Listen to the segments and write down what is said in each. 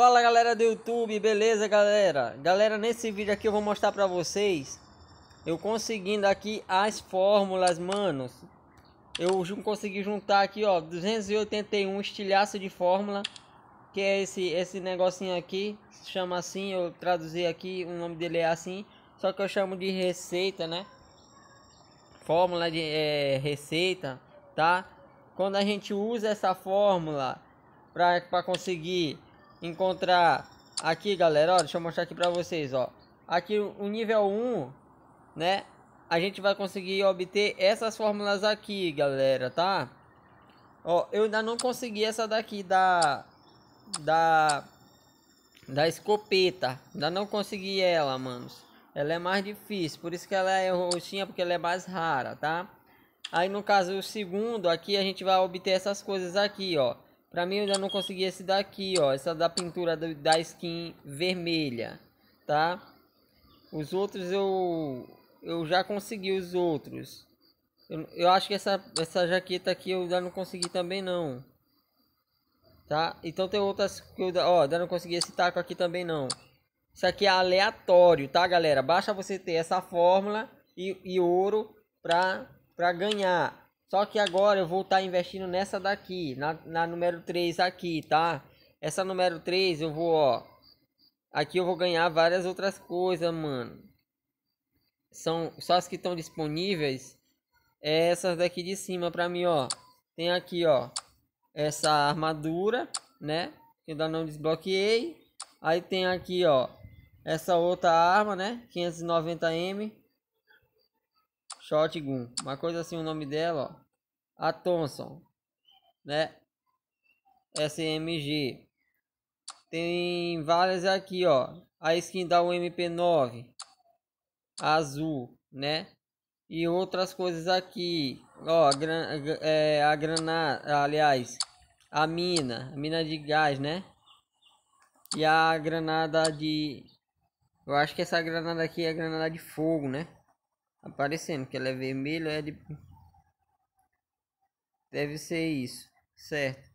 Fala galera do YouTube, beleza galera? Galera, nesse vídeo aqui eu vou mostrar pra vocês Eu conseguindo aqui as fórmulas, manos Eu consegui juntar aqui, ó 281 estilhaço de fórmula Que é esse, esse negocinho aqui chama assim, eu traduzi aqui O nome dele é assim Só que eu chamo de receita, né? Fórmula de é, receita, tá? Quando a gente usa essa fórmula para conseguir encontrar aqui, galera, ó, deixa eu mostrar aqui para vocês, ó. Aqui o nível 1, né? A gente vai conseguir obter essas fórmulas aqui, galera, tá? Ó, eu ainda não consegui essa daqui da da da escopeta. Ainda não consegui ela, manos. Ela é mais difícil, por isso que ela é roxinha, porque ela é mais rara, tá? Aí no caso o segundo, aqui a gente vai obter essas coisas aqui, ó. Pra mim eu ainda não consegui esse daqui, ó. Essa da pintura do, da skin vermelha, tá? Os outros eu eu já consegui os outros. Eu, eu acho que essa, essa jaqueta aqui eu ainda não consegui também não. Tá? Então tem outras que eu ó, não consegui esse taco aqui também não. Isso aqui é aleatório, tá galera? Basta você ter essa fórmula e, e ouro pra, pra ganhar. Só que agora eu vou estar tá investindo nessa daqui, na, na número 3 aqui, tá? Essa número 3 eu vou, ó. Aqui eu vou ganhar várias outras coisas, mano. São só as que estão disponíveis. É essas daqui de cima pra mim, ó. Tem aqui, ó. Essa armadura, né? Que ainda não desbloqueei. Aí tem aqui, ó. Essa outra arma, né? 590M. Shotgun. Uma coisa assim o nome dela, ó. A Thompson, né? SMG. Tem várias aqui, ó. A skin da UMP9 azul, né? E outras coisas aqui, ó, a, gran é, a granada, aliás, a mina, a mina de gás, né? E a granada de, eu acho que essa granada aqui é a granada de fogo, né? Aparecendo que ela é vermelha é de deve ser isso certo.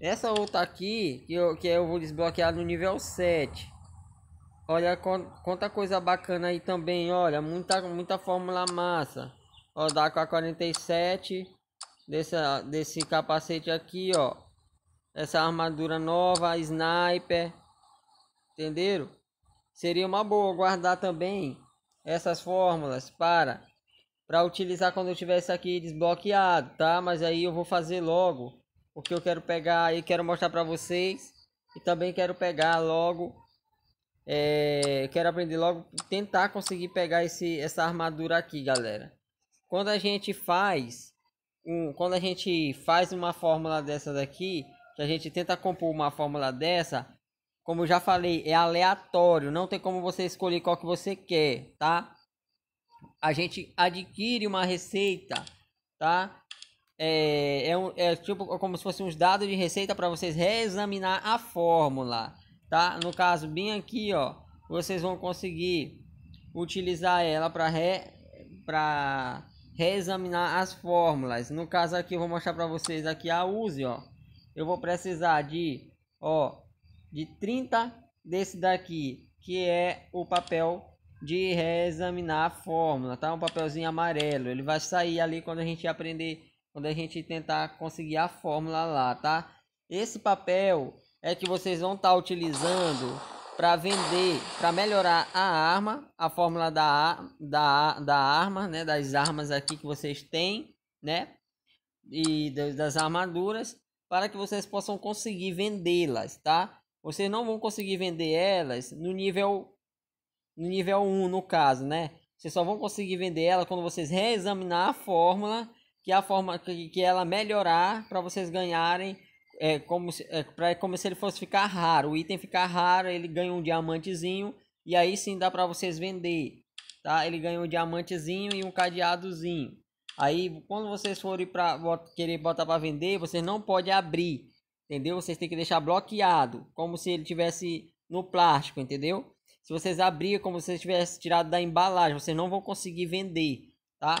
Essa outra aqui que eu, que eu vou desbloquear no nível 7 olha quanta coisa bacana aí também olha muita muita fórmula massa. Ó da a 47 desse, desse capacete aqui ó. Essa armadura nova sniper entenderam? Seria uma boa guardar também essas fórmulas para para utilizar quando eu tiver isso aqui desbloqueado, tá? Mas aí eu vou fazer logo, porque eu quero pegar aí, quero mostrar para vocês e também quero pegar logo é, quero aprender logo tentar conseguir pegar esse essa armadura aqui, galera. Quando a gente faz um, quando a gente faz uma fórmula dessa daqui, que a gente tenta compor uma fórmula dessa, como eu já falei, é aleatório, não tem como você escolher qual que você quer, tá? A gente adquire uma receita, tá? É, é, um, é tipo como se fossem uns dados de receita para vocês reexaminar a fórmula, tá? No caso, bem aqui, ó, vocês vão conseguir utilizar ela para re, para reexaminar as fórmulas. No caso aqui, eu vou mostrar para vocês aqui a use, ó. Eu vou precisar de, ó, de 30 desse daqui, que é o papel de reexaminar a fórmula, tá? Um papelzinho amarelo. Ele vai sair ali quando a gente aprender, quando a gente tentar conseguir a fórmula lá, tá? Esse papel é que vocês vão estar tá utilizando para vender, para melhorar a arma, a fórmula da, da, da arma, né? Das armas aqui que vocês têm, né? E das armaduras, para que vocês possam conseguir vendê-las, tá? Vocês não vão conseguir vender elas no nível no nível 1 no caso, né? Vocês só vão conseguir vender ela quando vocês reexaminar a fórmula, que é a forma que, que ela melhorar para vocês ganharem é como se, é, pra, é como se ele fosse ficar raro. O item ficar raro, ele ganha um diamantezinho e aí sim dá para vocês vender, tá? Ele ganha um diamantezinho e um cadeadozinho. Aí quando vocês forem para querer botar para vender, vocês não pode abrir entendeu? Vocês têm que deixar bloqueado, como se ele tivesse no plástico, entendeu? Se vocês abrir como se tivesse tirado da embalagem, vocês não vão conseguir vender, tá?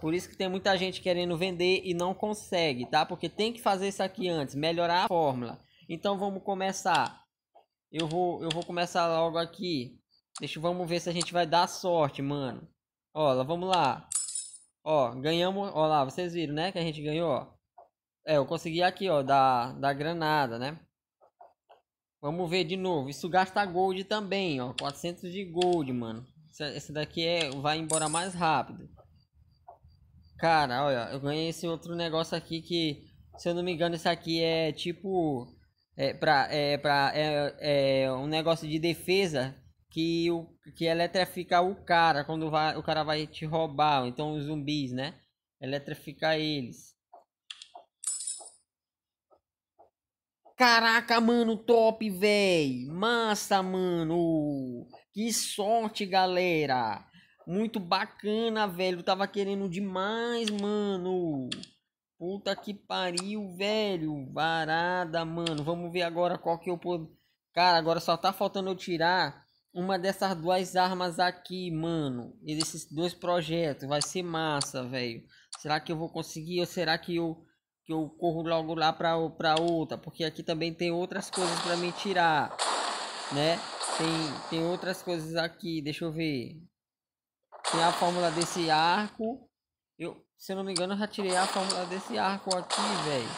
Por isso que tem muita gente querendo vender e não consegue, tá? Porque tem que fazer isso aqui antes, melhorar a fórmula. Então vamos começar. eu vou, eu vou começar logo aqui. Deixa, vamos ver se a gente vai dar sorte, mano. Ó, vamos lá. Ó, ganhamos, ó lá, vocês viram, né, que a gente ganhou, ó. É, eu consegui aqui, ó, da, da granada, né? Vamos ver de novo. Isso gasta gold também, ó. 400 de gold, mano. Esse daqui é, vai embora mais rápido. Cara, olha, eu ganhei esse outro negócio aqui que, se eu não me engano, esse aqui é tipo... É pra, é pra, é, é um negócio de defesa que, o, que eletrifica o cara quando vai, o cara vai te roubar. Então os zumbis, né? Eletrificar eles. Caraca, mano, top, véi. Massa, mano. Que sorte, galera. Muito bacana, velho. Tava querendo demais, mano. Puta que pariu, velho. Varada, mano. Vamos ver agora qual que eu posso... Cara, agora só tá faltando eu tirar uma dessas duas armas aqui, mano. E desses dois projetos. Vai ser massa, velho. Será que eu vou conseguir ou será que eu que eu corro logo lá para para outra, porque aqui também tem outras coisas para me tirar, né? Tem tem outras coisas aqui, deixa eu ver. Tem a fórmula desse arco. Eu, se eu não me engano, já tirei a fórmula desse arco aqui, velho.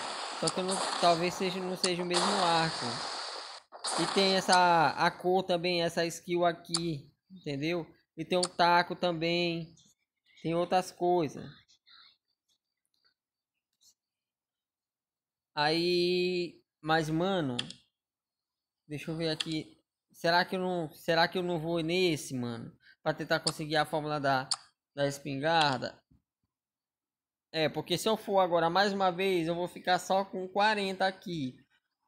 Só que não, talvez seja não seja o mesmo arco. E tem essa a cor também, essa skill aqui, entendeu? E tem um taco também. Tem outras coisas. Aí, mas mano, deixa eu ver aqui. Será que eu não, será que eu não vou nesse, mano, para tentar conseguir a fórmula da da espingarda? É, porque se eu for agora mais uma vez, eu vou ficar só com 40 aqui.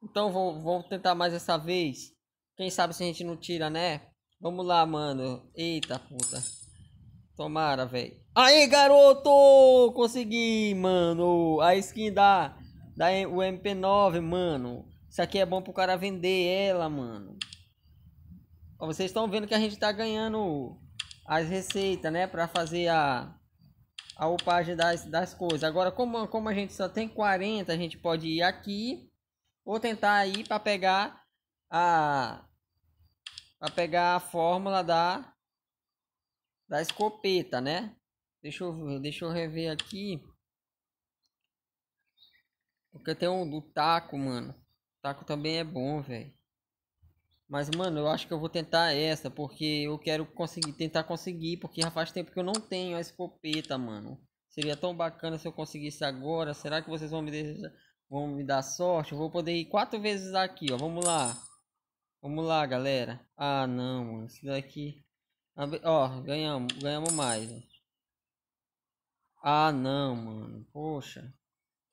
Então vou, vou tentar mais essa vez. Quem sabe se a gente não tira, né? Vamos lá, mano. Eita puta. Tomara, velho. Aí, garoto! Consegui, mano. A skin da da o MP9, mano. Isso aqui é bom pro cara vender ela, mano. Ó, vocês estão vendo que a gente tá ganhando as receitas, né? Pra fazer a, a upagem das, das coisas. Agora, como, como a gente só tem 40, a gente pode ir aqui. Ou tentar ir para pegar a... Pra pegar a fórmula da... Da escopeta, né? Deixa eu, deixa eu rever aqui. Porque tem um do taco, mano. O taco também é bom, velho. Mas, mano, eu acho que eu vou tentar essa. Porque eu quero conseguir, tentar conseguir. Porque já faz tempo que eu não tenho a escopeta, mano. Seria tão bacana se eu conseguisse agora. Será que vocês vão me, deixar, vão me dar sorte? Eu vou poder ir quatro vezes aqui, ó. Vamos lá. Vamos lá, galera. Ah, não, mano. Isso daqui... Ó, ganhamos, ganhamos mais. Ah, não, mano. Poxa.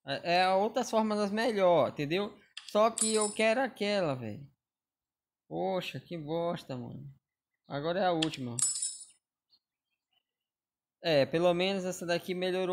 É, é outras formas melhor, entendeu? Só que eu quero aquela, velho. Poxa, que bosta, mano. Agora é a última. É, pelo menos essa daqui melhorou.